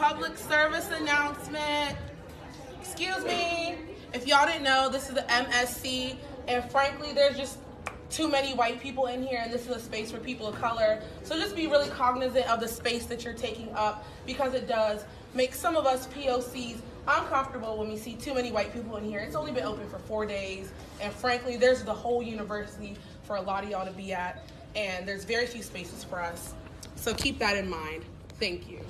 public service announcement. Excuse me. If y'all didn't know, this is the MSC, and frankly, there's just too many white people in here, and this is a space for people of color. So just be really cognizant of the space that you're taking up because it does make some of us POCs uncomfortable when we see too many white people in here. It's only been open for four days, and frankly, there's the whole university for a lot of y'all to be at, and there's very few spaces for us. So keep that in mind. Thank you.